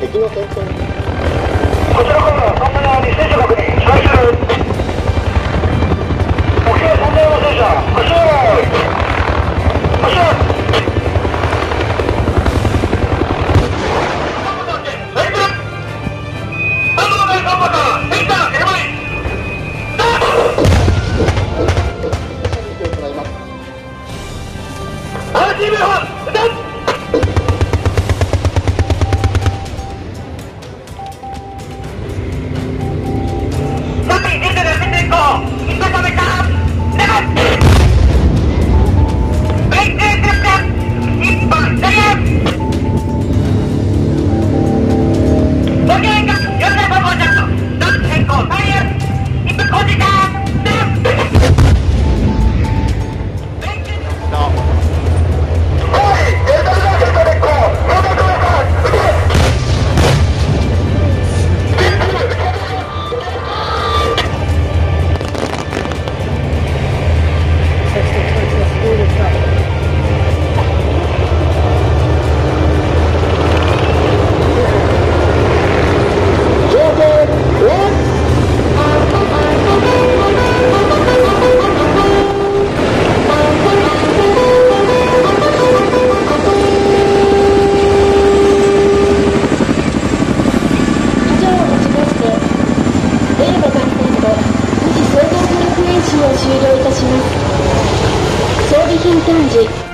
敵の戦闘こちらからは3名に戦車確認最終升。